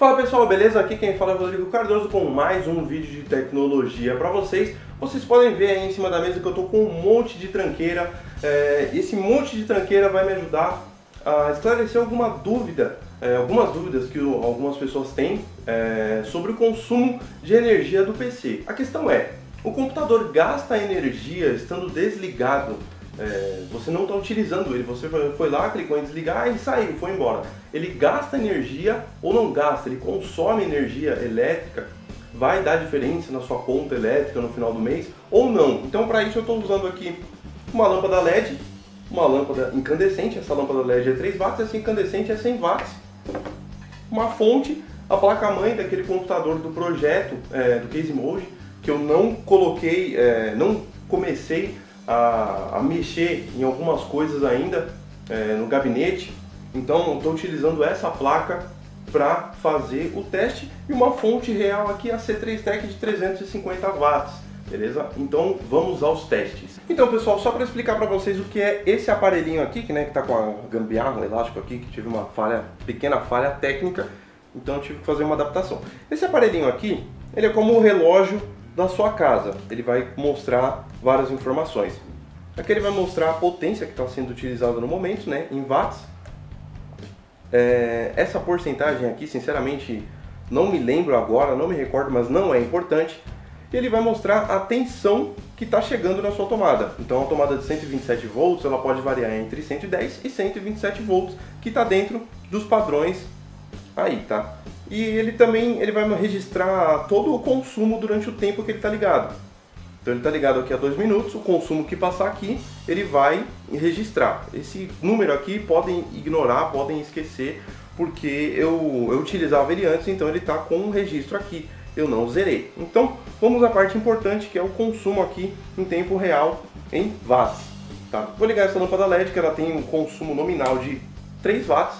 Fala pessoal, beleza? Aqui quem fala é o Rodrigo Cardoso com mais um vídeo de tecnologia para vocês. Vocês podem ver aí em cima da mesa que eu tô com um monte de tranqueira. É, esse monte de tranqueira vai me ajudar a esclarecer alguma dúvida, é, algumas dúvidas que algumas pessoas têm é, sobre o consumo de energia do PC. A questão é, o computador gasta energia estando desligado é, você não está utilizando ele, você foi lá, clicou em desligar e saiu, foi embora. Ele gasta energia ou não gasta, ele consome energia elétrica, vai dar diferença na sua conta elétrica no final do mês ou não. Então para isso eu estou usando aqui uma lâmpada LED, uma lâmpada incandescente, essa lâmpada LED é 3 watts, essa incandescente é 100 watts, uma fonte, a placa-mãe daquele computador do projeto, é, do Case Mode, que eu não coloquei, é, não comecei a, a mexer em algumas coisas ainda é, no gabinete. Então estou utilizando essa placa para fazer o teste e uma fonte real aqui a C3 Tech de 350 watts, beleza? Então vamos aos testes. Então pessoal, só para explicar para vocês o que é esse aparelhinho aqui, que né, que está com a gambiarra, um elástico aqui, que tive uma falha, pequena falha técnica, então tive que fazer uma adaptação. Esse aparelhinho aqui, ele é como o relógio da sua casa. Ele vai mostrar várias informações. Aqui ele vai mostrar a potência que está sendo utilizada no momento, né, em watts. É, essa porcentagem aqui, sinceramente, não me lembro agora, não me recordo, mas não é importante. E ele vai mostrar a tensão que está chegando na sua tomada. Então a tomada de 127 volts ela pode variar entre 110 e 127 volts, que está dentro dos padrões aí, tá? E ele também ele vai registrar todo o consumo durante o tempo que ele está ligado. Então ele está ligado aqui a 2 minutos, o consumo que passar aqui, ele vai registrar. Esse número aqui podem ignorar, podem esquecer, porque eu, eu utilizava ele antes, então ele está com um registro aqui, eu não zerei. Então vamos à parte importante que é o consumo aqui em tempo real em watts. Tá? Vou ligar essa lâmpada LED que ela tem um consumo nominal de 3 watts.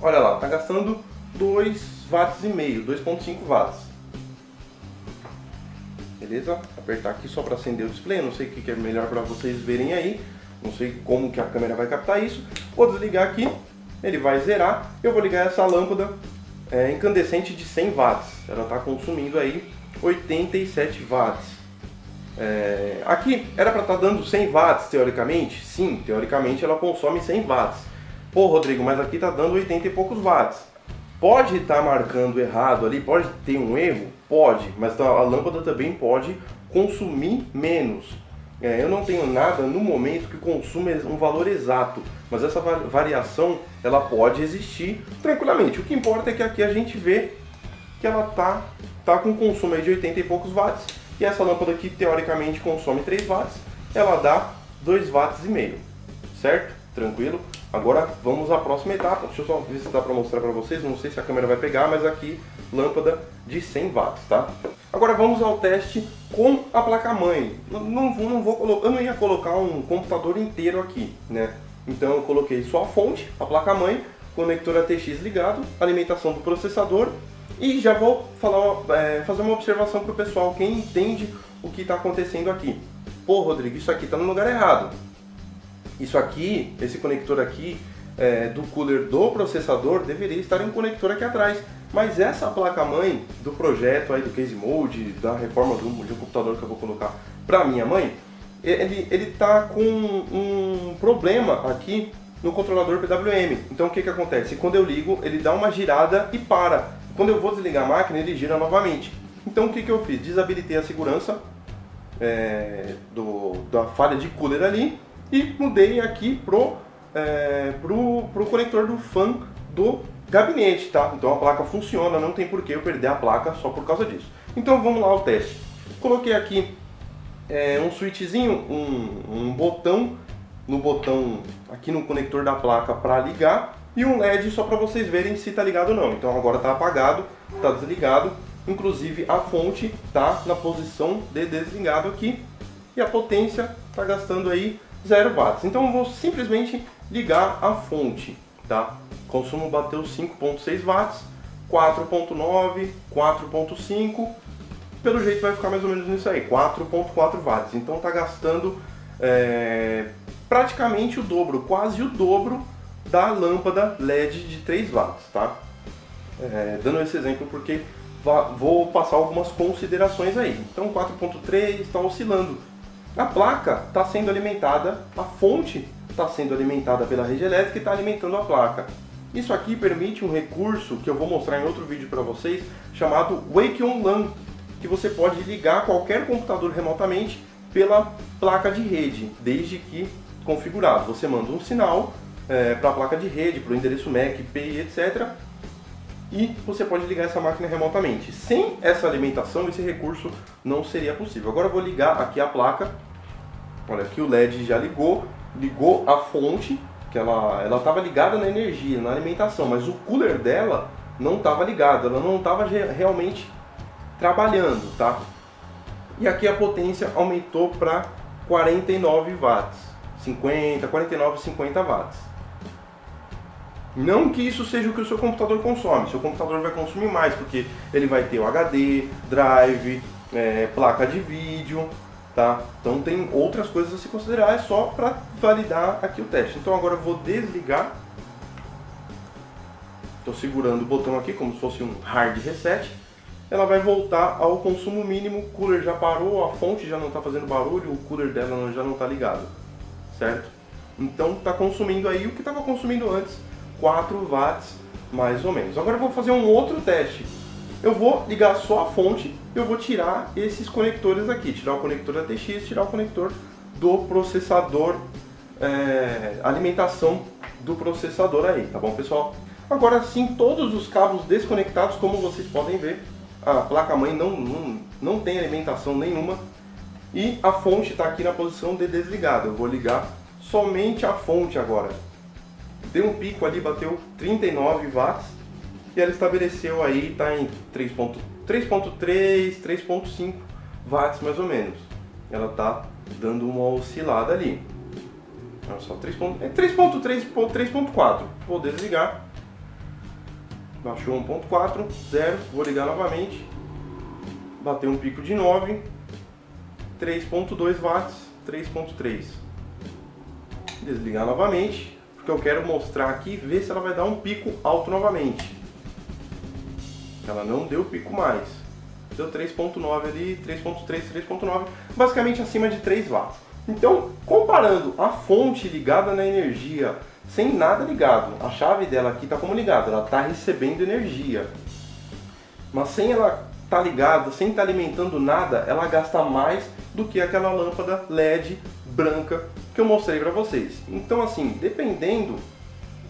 Olha lá, está gastando 2 watts e meio, 2.5 watts. Beleza? Apertar aqui só para acender o display, não sei o que é melhor para vocês verem aí. Não sei como que a câmera vai captar isso. Vou desligar aqui, ele vai zerar. Eu vou ligar essa lâmpada é, incandescente de 100 watts. Ela está consumindo aí 87 watts. É, aqui era para estar tá dando 100 watts teoricamente? Sim, teoricamente ela consome 100 watts. Pô, Rodrigo, mas aqui está dando 80 e poucos watts. Pode estar tá marcando errado ali, pode ter um erro? Pode, mas a lâmpada também pode consumir menos. É, eu não tenho nada no momento que consuma um valor exato, mas essa variação ela pode existir tranquilamente. O que importa é que aqui a gente vê que ela tá, tá com consumo de 80 e poucos watts e essa lâmpada aqui teoricamente consome 3 watts, ela dá 2 watts e meio, certo? Tranquilo? Agora vamos à próxima etapa. Deixa eu só ver se dá para mostrar para vocês. Não sei se a câmera vai pegar, mas aqui lâmpada de 100 watts, tá? Agora vamos ao teste com a placa-mãe. Não, não, não vou eu não ia colocar um computador inteiro aqui, né? Então eu coloquei só a fonte, a placa-mãe, conector ATX ligado, alimentação do processador e já vou falar, é, fazer uma observação para o pessoal, quem entende o que está acontecendo aqui. Pô, Rodrigo, isso aqui está no lugar errado. Isso aqui, esse conector aqui é, do cooler do processador deveria estar em um conector aqui atrás. Mas essa placa-mãe do projeto aí do Case Mode, da reforma do, de um computador que eu vou colocar para minha mãe, ele, ele tá com um problema aqui no controlador PWM. Então o que, que acontece? Quando eu ligo, ele dá uma girada e para. Quando eu vou desligar a máquina, ele gira novamente. Então o que, que eu fiz? Desabilitei a segurança é, do, da falha de cooler ali e mudei aqui pro, é, pro, pro conector do fan do gabinete, tá? Então a placa funciona, não tem por que eu perder a placa só por causa disso. Então vamos lá ao teste. Coloquei aqui é, um switchzinho, um, um botão no botão aqui no conector da placa para ligar e um LED só para vocês verem se está ligado ou não. Então agora está apagado, está desligado, inclusive a fonte está na posição de desligado aqui e a potência está gastando aí 0 watts. Então eu vou simplesmente ligar a fonte, tá? Consumo bateu 5.6 watts, 4.9, 4.5, pelo jeito vai ficar mais ou menos nisso aí, 4.4 watts. Então tá gastando é, praticamente o dobro, quase o dobro da lâmpada LED de 3 watts, tá? é, dando esse exemplo porque vou passar algumas considerações aí. Então 4.3 está oscilando. A placa está sendo alimentada, a fonte está sendo alimentada pela rede elétrica e está alimentando a placa. Isso aqui permite um recurso que eu vou mostrar em outro vídeo para vocês, chamado Wake On LAN, que você pode ligar qualquer computador remotamente pela placa de rede, desde que configurado. Você manda um sinal é, para a placa de rede, para o endereço MAC, IP, etc. E você pode ligar essa máquina remotamente. Sem essa alimentação, esse recurso não seria possível. Agora eu vou ligar aqui a placa. Olha, aqui o LED já ligou, ligou a fonte, que ela estava ligada na energia, na alimentação, mas o cooler dela não estava ligado, ela não estava realmente trabalhando, tá? E aqui a potência aumentou para 49 watts, 50, 49, 50 watts. Não que isso seja o que o seu computador consome, seu computador vai consumir mais, porque ele vai ter o HD, drive, é, placa de vídeo, tá? Então tem outras coisas a se considerar, é só para validar aqui o teste. Então agora eu vou desligar. Estou segurando o botão aqui como se fosse um hard reset. Ela vai voltar ao consumo mínimo, o cooler já parou, a fonte já não está fazendo barulho, o cooler dela já não está ligado, certo? Então está consumindo aí o que estava consumindo antes, 4 watts mais ou menos. Agora eu vou fazer um outro teste. Eu vou ligar só a fonte, eu vou tirar esses conectores aqui, tirar o conector da TX, tirar o conector do processador, é, alimentação do processador aí, tá bom pessoal? Agora sim, todos os cabos desconectados, como vocês podem ver, a placa-mãe não, não, não tem alimentação nenhuma e a fonte está aqui na posição de desligada. Eu vou ligar somente a fonte agora deu um pico ali, bateu 39 watts e ela estabeleceu aí, está em 3.3, 3.5 watts mais ou menos. Ela está dando uma oscilada ali. Olha só, 3.3, 3.4. É Vou desligar. Baixou 1.4, 0. Vou ligar novamente. Bateu um pico de 9. 3.2 watts, 3.3. Desligar novamente porque eu quero mostrar aqui ver se ela vai dar um pico alto novamente. Ela não deu pico mais. Deu 3.9 ali, 3.3, 3.9, basicamente acima de 3 watts. Então, comparando a fonte ligada na energia sem nada ligado, a chave dela aqui está como ligada, ela está recebendo energia. Mas sem ela estar tá ligada, sem estar tá alimentando nada, ela gasta mais do que aquela lâmpada LED branca que eu mostrei para vocês. Então, assim, dependendo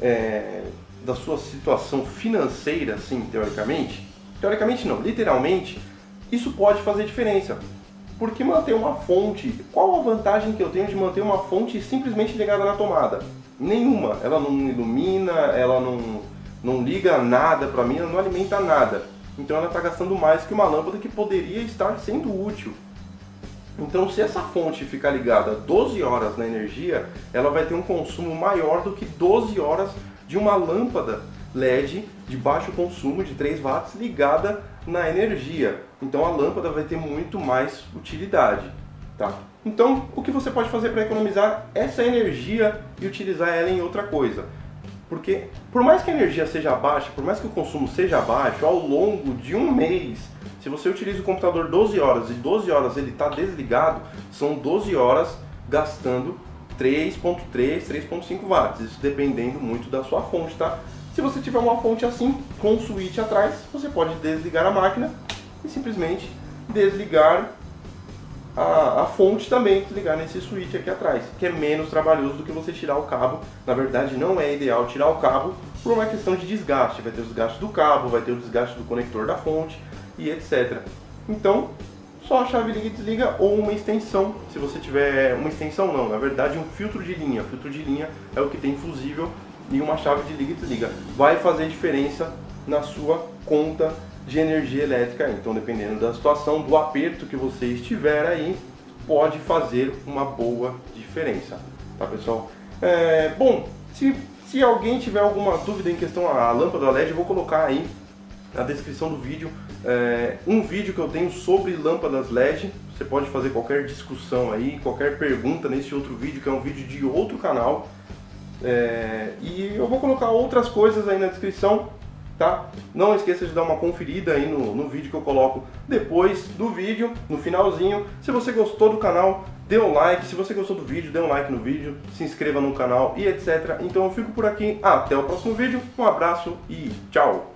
é, da sua situação financeira, assim, teoricamente, teoricamente não, literalmente, isso pode fazer diferença. Porque manter uma fonte, qual a vantagem que eu tenho de manter uma fonte simplesmente ligada na tomada? Nenhuma. Ela não ilumina, ela não, não liga nada para mim, ela não alimenta nada. Então ela está gastando mais que uma lâmpada que poderia estar sendo útil. Então, se essa fonte ficar ligada 12 horas na energia, ela vai ter um consumo maior do que 12 horas de uma lâmpada LED de baixo consumo de 3 watts ligada na energia. Então, a lâmpada vai ter muito mais utilidade, tá? Então, o que você pode fazer para economizar essa energia e utilizar ela em outra coisa? Porque, por mais que a energia seja baixa, por mais que o consumo seja baixo, ao longo de um mês se você utiliza o computador 12 horas e 12 horas ele está desligado, são 12 horas gastando 3.3, 3.5 watts, isso dependendo muito da sua fonte, tá? Se você tiver uma fonte assim, com o switch atrás, você pode desligar a máquina e simplesmente desligar a, a, fonte também, desligar nesse switch aqui atrás, que é menos trabalhoso do que você tirar o cabo. Na verdade, não é ideal tirar o cabo por uma questão de desgaste. Vai ter o desgaste do cabo, vai ter o desgaste do conector da fonte e etc. Então, só a chave liga e desliga ou uma extensão, se você tiver uma extensão não, na verdade um filtro de linha. filtro de linha é o que tem fusível e uma chave de liga e desliga. Vai fazer diferença na sua conta de energia elétrica. Então, dependendo da situação, do aperto que você estiver aí, pode fazer uma boa diferença, tá pessoal? É, bom, se, se alguém tiver alguma dúvida em questão à lâmpada LED, eu vou colocar aí na descrição do vídeo é, um vídeo que eu tenho sobre lâmpadas LED. Você pode fazer qualquer discussão aí, qualquer pergunta nesse outro vídeo, que é um vídeo de outro canal. É, e eu vou colocar outras coisas aí na descrição tá? Não esqueça de dar uma conferida aí no, no vídeo que eu coloco depois do vídeo, no finalzinho. Se você gostou do canal, dê um like. Se você gostou do vídeo, dê um like no vídeo, se inscreva no canal e etc. Então eu fico por aqui, até o próximo vídeo, um abraço e tchau!